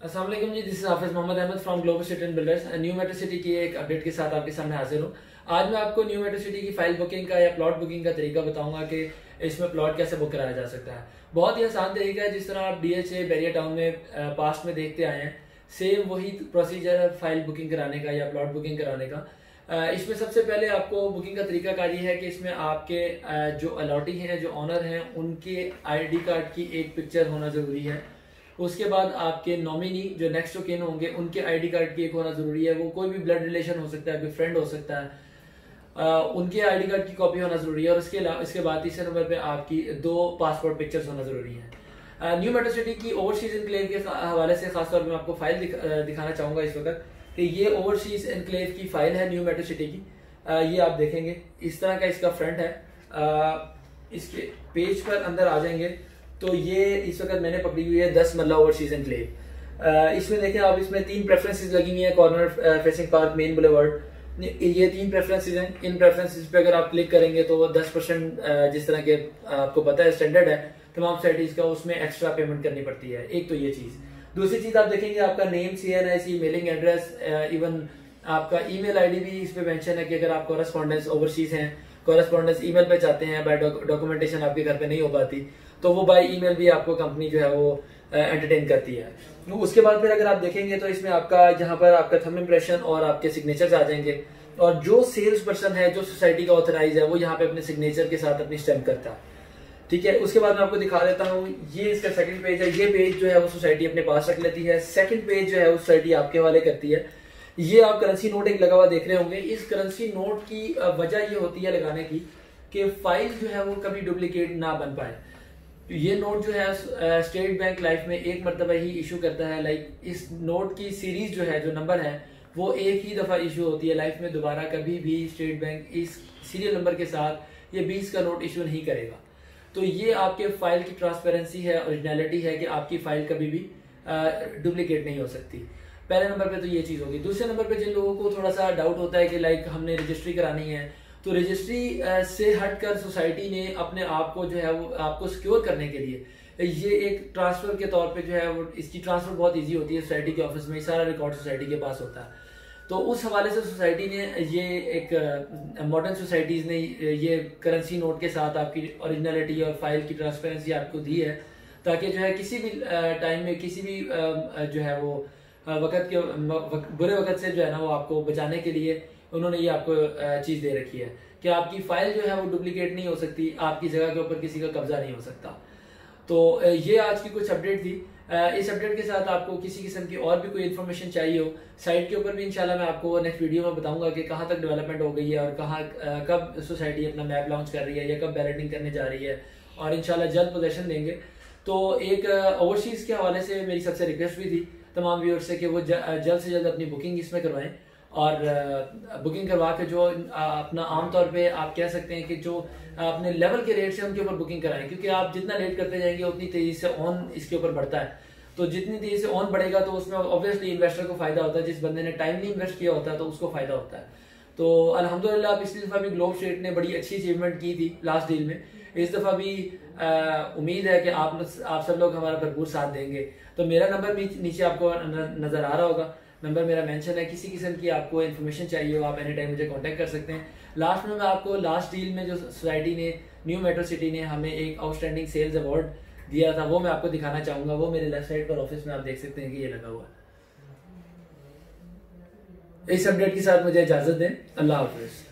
Aslam ji this is Hafiz Mohammad Ahmed from global city and builders new metro city की एक update के साथ आपके सामने हाजिर हूँ। आज मैं आपको न्यू मेट्रो सिटी की फ़ाइल बुकिंग का या प्लॉट बुकिंग का तरीका बताऊँगा कि इसमें प्लॉट कैसे बुक कराया जा सकता है। बहुत ही आसान तरीका है, जिस तरह आप D H A Bahria town में पास्ट में देखते आए हैं सेम वही प्रोसीजर है फ़ाइल बुकिंग कराने का या प्लॉट बुकिंग कराने का। इसमें सबसे पहले आपको बुकिंग का तरीका कार ये है कि इसमें आपके जो अलॉटी हैं, जो ऑनर हैं, उनके आईडी कार्ड की एक पिक्चर होना ज़रूरी है। उसके बाद आपके नॉमिनी जो नेक्स्ट ऑफ़ किन होंगे उनके आईडी कार्ड की एक होना ज़रूरी है। वो कोई भी ब्लड रिलेशन हो सकता है कोई फ्रेंड हो सकता है। आ, उनके आईडी कार्ड की कॉपी होना ज़रूरी है और उसके इसके बाद तीसरे नंबर पे आपकी दो पासपोर्ट पिक्चर्स होना ज़रूरी है। न्यू मेट्रो सिटी की ओवरसीज इनक्लेव के हवाले से खासतौर पर मैं आपको फ़ाइल दिख, दिखाना चाहूँगा इस वक्त कि ये ओवरसीज इनक्लेव की फ़ाइल है न्यू मेट्रो सिटी की। आ, ये आप देखेंगे। इस तरह का इसका फ्रंट है। आ, इसके पेज पर अंदर आ जाएँगे। तो ये इस वक्त मैंने पकड़ी हुई है दस मल्ला ओवरसीज एनक्लेव इसमें देखें, आप इसमें तीन प्रेफरेंसेस लगी हुई है corner facing park main boulevard ये तीन प्रेफरेंसेस हैं। इन प्रेफरेंसेस पे अगर आप क्लिक करेंगे तो वो दस परसेंट जिस तरह के आपको पता है स्टैंडर्ड है, तमाम सोसाइटीज का उसमें एक्स्ट्रा पेमेंट करनी पड़ती है। एक तो ये चीज़। दूसरी चीज़ आप देखेंगे, आपका name C N I C mailing address even आपका ईमेल आईडी भी इस पे मेंशन है कि अगर आप कॉरेस्पॉन्डेंस ओवरसीज हैं कॉरेस्पॉन्डेंस ईमेल पे चाहते हैं बाय डॉक्यूमेंटेशन आपके घर पे नहीं हो पाती। तो वो बाई ईमेल भी आपको कंपनी जो है वो एंटरटेन करती है। तो उसके बाद फिर अगर आप देखेंगे तो इसमें आपका, जहाँ पर आपका थम इम्प्रेशन और आपके सिग्नेचर आ जाएँगे। और जो सेल्स पर्सन है, जो सोसाइटी का ऑथराइज है, वो यहाँ पे अपने सिग्नेचर के साथ अपनी स्टैंप करता है। ठीक है? उसके बाद मैं आपको दिखा देता हूँ, ये इसका सेकंड पेज है। ये पेज जो है वो सोसाइटी अपने पास रख लेती है। सेकंड पेज जो है वो सोसाइटी आपके हवाले करती है। ये आप करेंसी नोट एक लगा हुआ देख रहे होंगे। इस करेंसी नोट की वजह ये होती है लगाने की कि फ़ाइल जो है वो कभी डुप्लीकेट ना बन पाए। तो ये नोट जो है स्टेट बैंक लाइफ में एक मरतबा ही इशू करता है। लाइक इस नोट की सीरीज़ जो है, जो नंबर है, वो एक ही दफ़ा इशू होती है लाइफ में। दोबारा कभी भी स्टेट बैंक इस सीरियल नंबर के साथ ये बीस का नोट इशू नहीं करेगा। तो ये आपके फ़ाइल की ट्रांसपेरेंसी है ओरिजिनलिटी है कि आपकी फ़ाइल कभी भी डुप्लीकेट नहीं हो सकती। पहले नंबर पे तो ये चीज़ होगी। दूसरे नंबर पे जिन लोगों को थोड़ा सा डाउट होता है कि लाइक हमने रजिस्ट्री करानी है तो रजिस्ट्री से हटकर सोसाइटी ने अपने आप को जो है वो, आपको सिक्योर करने के लिए, ये एक ट्रांसफ़र के तौर पे जो है वो, इसकी ट्रांसफ़र बहुत इजी होती है सोसाइटी के ऑफ़िस में सारा रिकॉर्ड सोसाइटी के पास होता है। तो उस हवाले से सोसाइटी ने ये एक मॉडर्न सोसाइटीज ने ये करेंसी नोट के साथ आपकी ओरिजिनलिटी और फ़ाइल की ट्रांसपेरेंसी आपको दी है, ताकि जो है किसी भी टाइम में किसी भी जो है वो वक्त के बुरे वक्त से जो है ना वो आपको बचाने के लिए उन्होंने ये आपको चीज़ दे रखी है कि आपकी फ़ाइल जो है वो डुप्लीकेट नहीं हो सकती, आपकी जगह के ऊपर किसी का कब्जा नहीं हो सकता। तो ये आज की कुछ अपडेट थी। इस अपडेट के साथ आपको किसी किस्म की और भी कोई इन्फॉर्मेशन चाहिए हो साइट के ऊपर भी इंशाल्लाह मैं आपको नेक्स्ट वीडियो में बताऊँगा कि कहाँ तक डेवलपमेंट हो गई है और कहाँ कब सोसाइटी अपना मैप लॉन्च कर रही है या कब बैलेटिंग करने जा रही है और इनशाला जल्द पोजेशन देंगे। तो एक ओवरसीज के हवाले से मेरी सबसे रिक्वेस्ट भी थी, तमाम व्यूअर्स से कि वो जल्द से जल्द अपनी बुकिंग इसमें करवाएँ। और बुकिंग करवा के जो अपना आमतौर पे आप कह सकते हैं कि जो अपने लेवल के रेट से उनके ऊपर बुकिंग कराएँ, क्योंकि आप जितना लेट करते जाएँगे, उतनी तेज़ी से ऑन इसके ऊपर बढ़ता है। तो जितनी तेज़ी से ऑन बढ़ेगा तो उसमें ऑब्वियसली इन्वेस्टर को फ़ायदा होता है। जिस बंदे ने टाइमली इन्वेस्ट किया होता है तो उसको फ़ायदा होता है। तो अलहमदुल्ला पिछली दफ़ा भी ग्लोब स्टेट ने बड़ी अच्छी अचीवमेंट की थी लास्ट डील में। इस दफ़ा भी उम्मीद है कि आप आप सब लोग हमारा भरपूर साथ देंगे। तो मेरा नंबर भी नीचे आपको नज़र आ रहा होगा। नंबर मेरा मेंशन है, किसी किस्म की आपको इन्फॉर्मेशन चाहिए हो, आप एनी टाइम मुझे कांटेक्ट कर सकते हैं। लास्ट में मैं आपको लास्ट डील में जो सोसाइटी ने न्यू मेट्रो सिटी ने हमें एक आउटस्टैंडिंग सेल्स अवार्ड दिया था, वो मैं आपको दिखाना चाहूँगा। वो मेरे लेफ़्ट साइड पर ऑफ़िस में आप देख सकते हैं कि ये लगा हुआ है। इस अपडेट के साथ मुझे इजाज़त दें। अल्लाह हाफिज़।